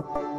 Música